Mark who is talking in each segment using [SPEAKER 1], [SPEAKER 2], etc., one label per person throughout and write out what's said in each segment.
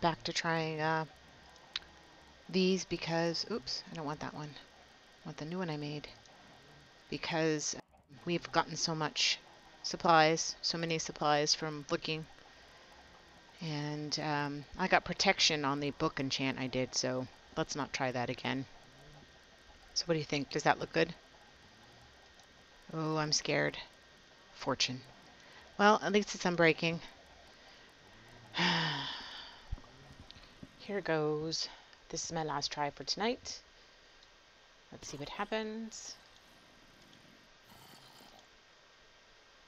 [SPEAKER 1] back to trying uh, these because, oops, I don't want that one. I want the new one I made. Because we've gotten so much supplies, so many supplies from looking. And um, I got protection on the book enchant I did, so let's not try that again. So what do you think? Does that look good? Oh, I'm scared. Fortune. Well, at least it's unbreaking. Here goes. This is my last try for tonight. Let's see what happens.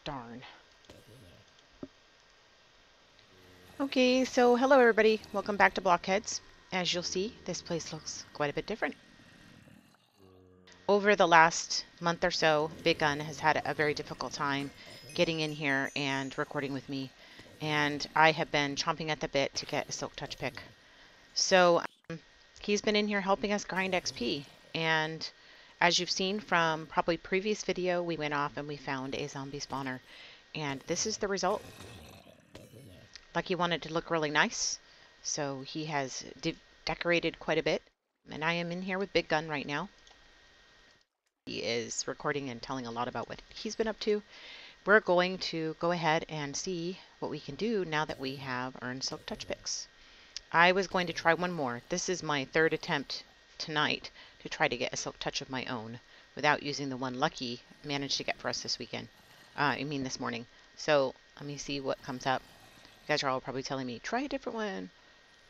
[SPEAKER 1] Darn. Okay, so hello everybody. Welcome back to Blockheads. As you'll see, this place looks quite a bit different. Over the last month or so, BigGunn has had a very difficult time getting in here and recording with me. And I have been chomping at the bit to get a Silk Touch pick. So um, he's been in here helping us grind XP. And as you've seen from probably previous video, we went off and we found a zombie spawner. And this is the result. Lucky wanted to look really nice. So he has de decorated quite a bit. And I am in here with BigGunn right now. He is recording and telling a lot about what he's been up to. We're going to go ahead and see what we can do now that we have earned Silk Touch picks. I was going to try one more. This is my third attempt tonight to try to get a Silk Touch of my own without using the one Lucky managed to get for us this weekend. Uh, I mean this morning. So let me see what comes up. You guys are all probably telling me, try a different one.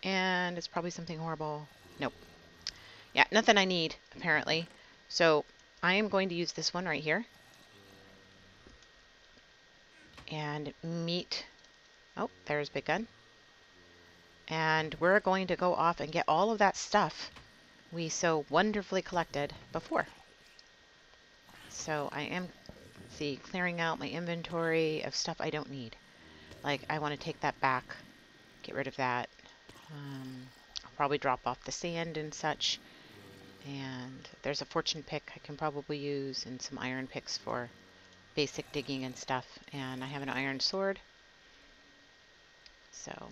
[SPEAKER 1] And it's probably something horrible. Nope. Yeah, nothing I need, apparently. So I am going to use this one right here. And meet... Oh, there's BigGunn. And we're going to go off and get all of that stuff we so wonderfully collected before. So I am, see, clearing out my inventory of stuff I don't need. Like, I want to take that back, get rid of that. Um, I'll probably drop off the sand and such. And there's a fortune pick I can probably use and some iron picks for basic digging and stuff. And I have an iron sword. So.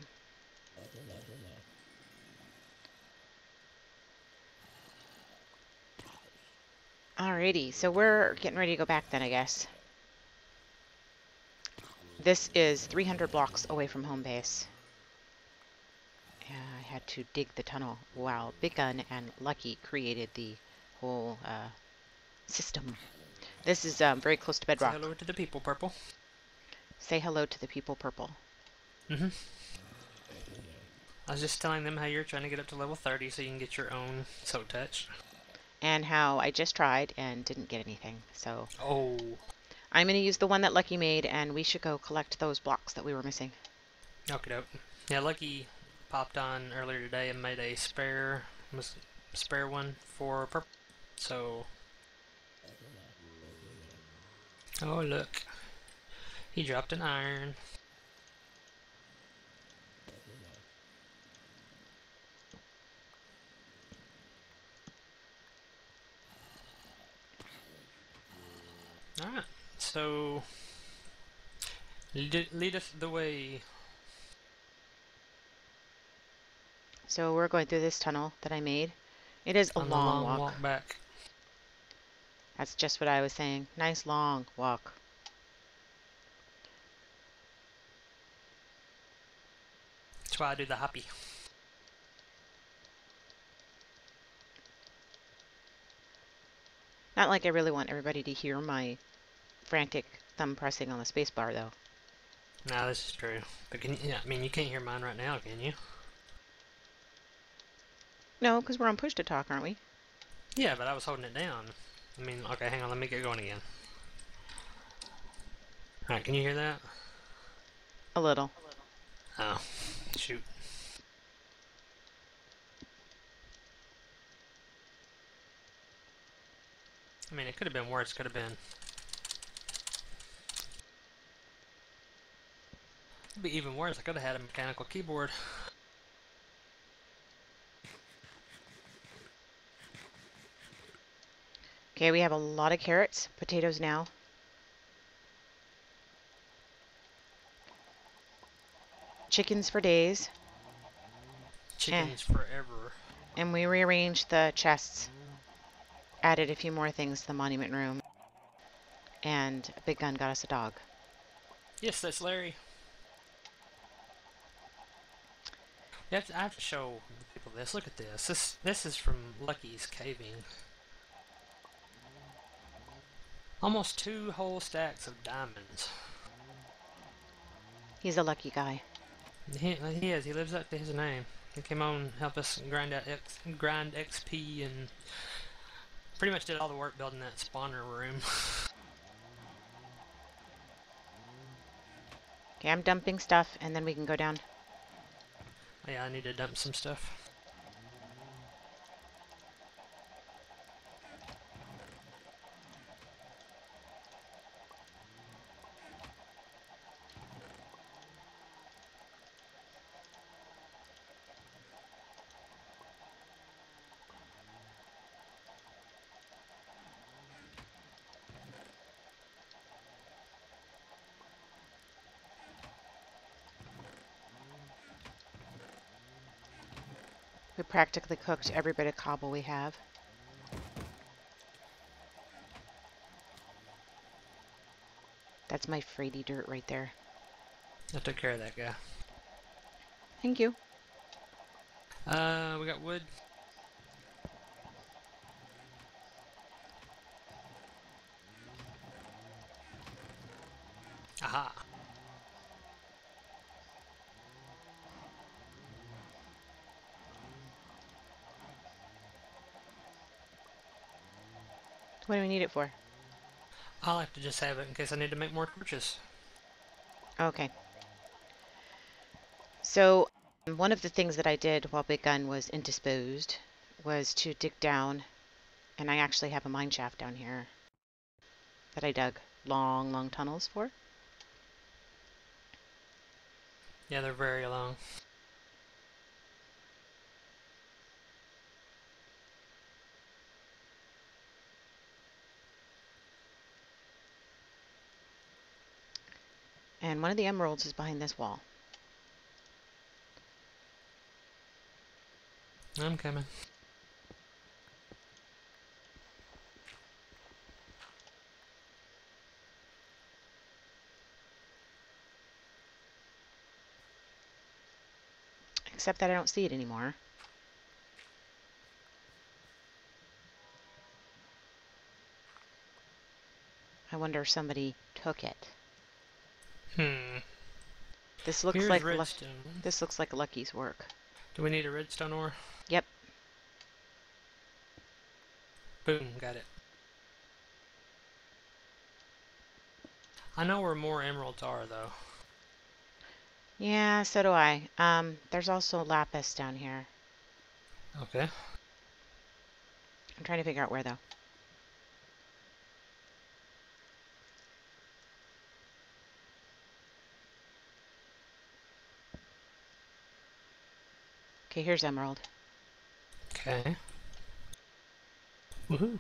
[SPEAKER 1] Alrighty, so we're getting ready to go back then, I guess. This is 300 blocks away from home base. I had to dig the tunnel while BigGunn and Lucky created the whole uh, system. This is um, very close to bedrock.
[SPEAKER 2] Say hello to the people, Purple.
[SPEAKER 1] Say hello to the people, Purple.
[SPEAKER 2] Mm-hmm. I was just telling them how you're trying to get up to level 30 so you can get your own Silk Touch.
[SPEAKER 1] And how I just tried and didn't get anything, so...
[SPEAKER 2] Oh.
[SPEAKER 1] I'm going to use the one that Lucky made, and we should go collect those blocks that we were missing.
[SPEAKER 2] Okay, dope. Yeah, Lucky popped on earlier today and made a spare spare one for purple. So, oh look, he dropped an iron. Alright, so lead, lead us the way
[SPEAKER 1] So we're going through this tunnel that I made. It is a long, long, walk.
[SPEAKER 2] walk back.
[SPEAKER 1] That's just what I was saying. Nice long walk.
[SPEAKER 2] That's why I do the happy.
[SPEAKER 1] Not like I really want everybody to hear my frantic thumb pressing on the spacebar, though.
[SPEAKER 2] No, this is true. But can you, yeah, I mean, you can't hear mine right now, can you?
[SPEAKER 1] No, because we're on push to talk, aren't we?
[SPEAKER 2] Yeah, but I was holding it down. I mean, okay, hang on, let me get going again. Alright, can you hear that?
[SPEAKER 1] A little.
[SPEAKER 2] Oh, shoot. I mean, it could have been worse, could have been. It'd be even worse, I could have had a mechanical keyboard.
[SPEAKER 1] Okay, we have a lot of carrots, potatoes now. Chickens for days.
[SPEAKER 2] chickens forever.
[SPEAKER 1] And we rearranged the chests, added a few more things to the monument room, and BigGunn got us a dog.
[SPEAKER 2] Yes, that's Larry. You have to, I have to show the people this. Look at this. This this is from Lucky's Caving. Almost two whole stacks of diamonds.
[SPEAKER 1] He's a lucky guy.
[SPEAKER 2] He, he is. He lives up to his name. He came on helped us grind out X, grind XP and pretty much did all the work building that spawner room.
[SPEAKER 1] Okay, I'm dumping stuff, and then we can go down.
[SPEAKER 2] Yeah, I need to dump some stuff.
[SPEAKER 1] We practically cooked every bit of cobble we have. That's my freighty dirt right there.
[SPEAKER 2] I took care of that guy.
[SPEAKER 1] Thank you.
[SPEAKER 2] Uh, we got wood. Aha.
[SPEAKER 1] What do we need it for?
[SPEAKER 2] I'll have to just have it in case I need to make more torches.
[SPEAKER 1] Okay. So, one of the things that I did while BigGunn was indisposed was to dig down, and I actually have a mine shaft down here that I dug long, long tunnels for.
[SPEAKER 2] Yeah, they're very long.
[SPEAKER 1] And one of the emeralds is behind this wall.
[SPEAKER 2] I'm coming.
[SPEAKER 1] Except that I don't see it anymore. I wonder if somebody took it.
[SPEAKER 2] Hmm.
[SPEAKER 1] This looks
[SPEAKER 2] Here's
[SPEAKER 1] like
[SPEAKER 2] redstone.
[SPEAKER 1] this looks like Lucky's work.
[SPEAKER 2] Do we need a redstone ore?
[SPEAKER 1] Yep.
[SPEAKER 2] Boom, got it. I know where more emeralds are, though.
[SPEAKER 1] Yeah, so do I. Um, there's also lapis down here.
[SPEAKER 2] Okay.
[SPEAKER 1] I'm trying to figure out where though. Okay, here's emerald.
[SPEAKER 2] Okay. Woohoo.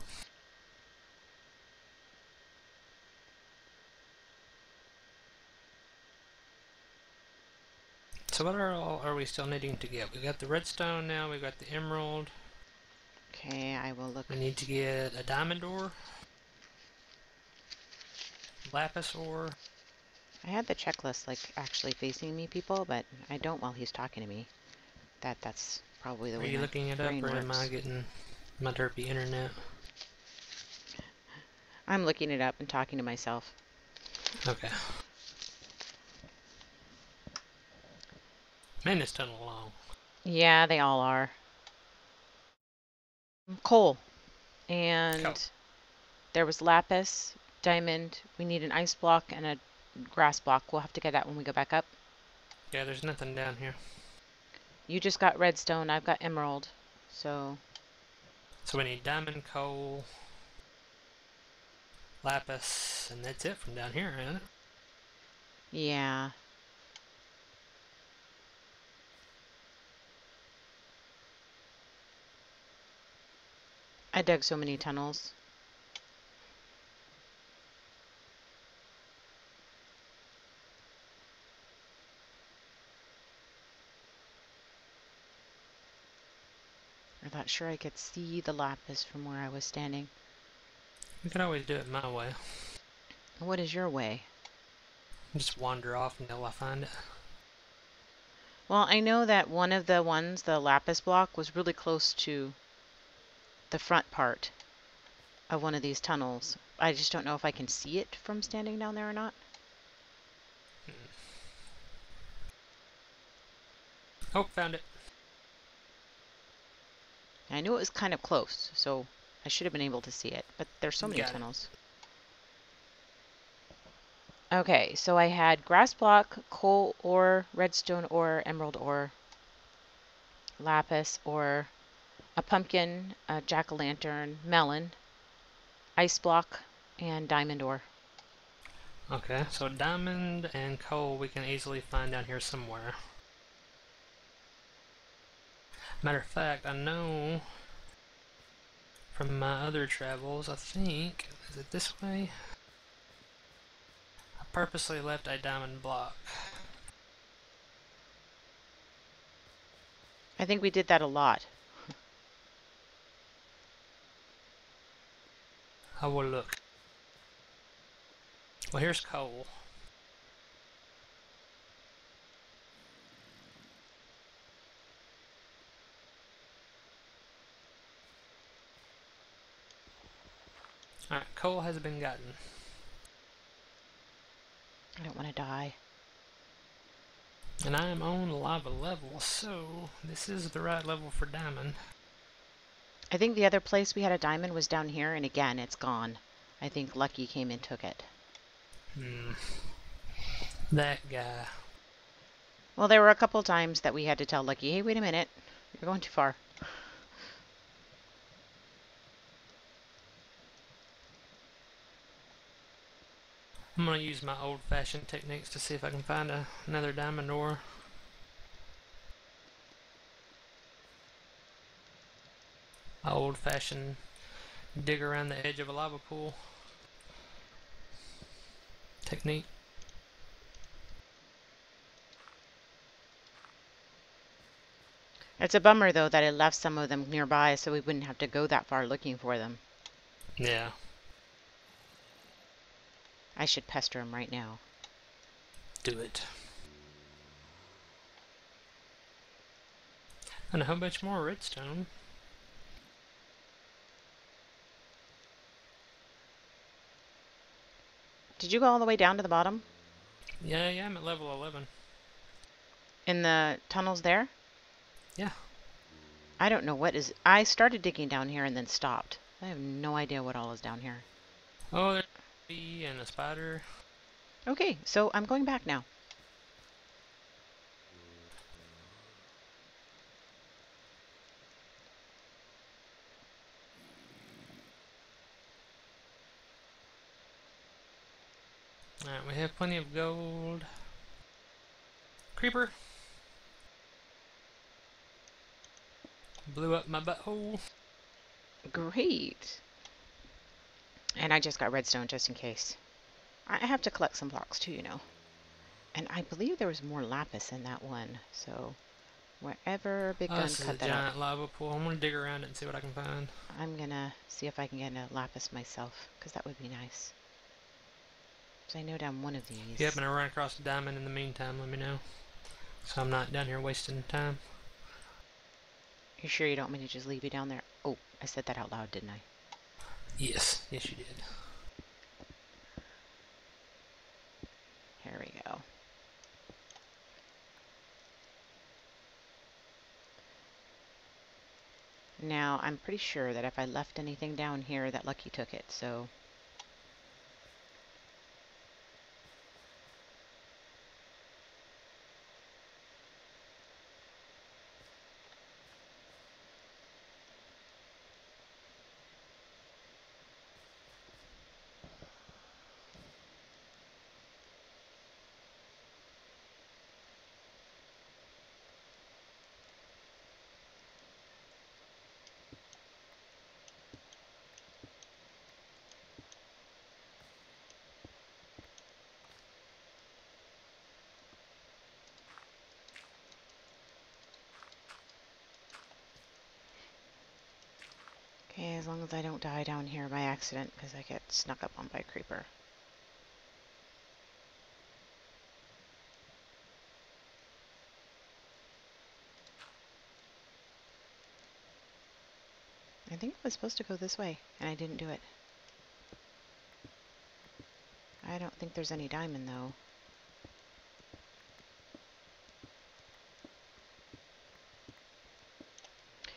[SPEAKER 2] So what are all are we still needing to get? We got the redstone now, we got the emerald.
[SPEAKER 1] Okay, I will look.
[SPEAKER 2] We need to get a diamond ore. Lapis ore.
[SPEAKER 1] I had the checklist like actually facing me, people, but I don't while he's talking to me. That that's probably the
[SPEAKER 2] Are
[SPEAKER 1] way
[SPEAKER 2] Are
[SPEAKER 1] you
[SPEAKER 2] looking it up or am. I getting my derpy internet?
[SPEAKER 1] I'm looking it up and talking to myself.
[SPEAKER 2] Okay. Man, this tunnel long.
[SPEAKER 1] Yeah, they all are. Coal. And
[SPEAKER 2] Coal.
[SPEAKER 1] there was lapis, diamond. We need an ice block and a grass block. We'll have to get that when we go back up.
[SPEAKER 2] Yeah, there's nothing down here.
[SPEAKER 1] You just got redstone. I've got emerald. So,
[SPEAKER 2] So we need diamond, coal, lapis, and that's it from down here, isn't it?
[SPEAKER 1] yeah. I dug so many tunnels. Not sure I could see the lapis from where I was standing.
[SPEAKER 2] You can always do it my way.
[SPEAKER 1] What is your way?
[SPEAKER 2] Just wander off until I find it.
[SPEAKER 1] Well, I know that one of the ones, the lapis block, was really close to the front part of one of these tunnels. I just don't know if I can see it from standing down there or not. Hmm.
[SPEAKER 2] Oh, found it.
[SPEAKER 1] I knew it was kind of close, so I should have been able to see it, but there's so many
[SPEAKER 2] it.
[SPEAKER 1] tunnels. Okay, so I had grass block, coal ore, redstone ore, emerald ore, lapis ore, a pumpkin, a jack-o'-lantern, melon, ice block, and diamond ore.
[SPEAKER 2] Okay, so diamond and coal we can easily find down here somewhere. Matter of fact, I know from my other travels, I think, is it this way? I purposely left a diamond block.
[SPEAKER 1] I think we did that a lot.
[SPEAKER 2] I will look. Well, here's coal. Alright, coal has been gotten.
[SPEAKER 1] I don't want to die.
[SPEAKER 2] And I am on lava level, so this is the right level for diamond.
[SPEAKER 1] I think the other place we had a diamond was down here, and again, it's gone. I think Lucky came and took it.
[SPEAKER 2] Hmm. That guy.
[SPEAKER 1] Well, there were a couple times that we had to tell Lucky, hey, wait a minute, you're going too far.
[SPEAKER 2] I'm gonna use my old-fashioned techniques to see if I can find a, another diamond ore. My old-fashioned dig around the edge of a lava pool technique.
[SPEAKER 1] It's a bummer, though, that I left some of them nearby so we wouldn't have to go that far looking for them.
[SPEAKER 2] Yeah.
[SPEAKER 1] I should pester him right now.
[SPEAKER 2] Do it. And how much more redstone.
[SPEAKER 1] Did you go all the way down to the bottom?
[SPEAKER 2] Yeah, yeah, I'm at level 11.
[SPEAKER 1] In the tunnels there?
[SPEAKER 2] Yeah.
[SPEAKER 1] I don't know what is... I started digging down here and then stopped. I have no idea what all is down here.
[SPEAKER 2] Oh, bee and a spider.
[SPEAKER 1] Okay, so I'm going back now.
[SPEAKER 2] Alright, we have plenty of gold. Creeper! Blew up my butthole.
[SPEAKER 1] Great. And I just got redstone just in case. I have to collect some blocks too, you know. And I believe there was more lapis in that one. So wherever Big
[SPEAKER 2] Oh,
[SPEAKER 1] Gun
[SPEAKER 2] this is a
[SPEAKER 1] cut that out,
[SPEAKER 2] giant lava pool. I'm gonna dig around it and see what I can find.
[SPEAKER 1] I'm gonna see if I can get a lapis myself, because that would be nice. 'Cause I know down one of these.
[SPEAKER 2] If you happen to run across a diamond in the meantime, let me know. So I'm not down here wasting time.
[SPEAKER 1] You sure you don't want me to just leave you down there? Oh, I said that out loud, didn't I?
[SPEAKER 2] Yes, yes you did.
[SPEAKER 1] Here we go. Now, I'm pretty sure that if I left anything down here that Lucky took it, so... as long as I don't die down here by accident because I get snuck up on by creeper. I think I was supposed to go this way, and I didn't do it. I don't think there's any diamond, though.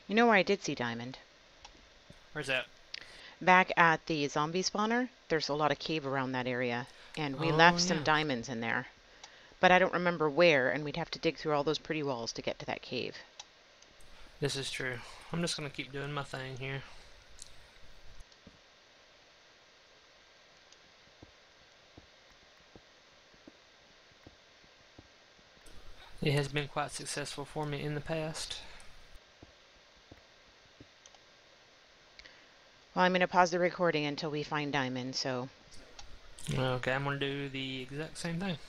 [SPEAKER 1] You know where I did see diamond?
[SPEAKER 2] Where's that?
[SPEAKER 1] Back at the zombie spawner, there's a lot of cave around that area, and we
[SPEAKER 2] Oh,
[SPEAKER 1] left some diamonds in there. But I don't remember where, and we'd have to dig through all those pretty walls to get to that cave.
[SPEAKER 2] This is true. I'm just gonna keep doing my thing here. It has been quite successful for me in the past.
[SPEAKER 1] Well, I'm going to pause the recording until we find diamond, so
[SPEAKER 2] Okay, I'm gonna do the exact same thing.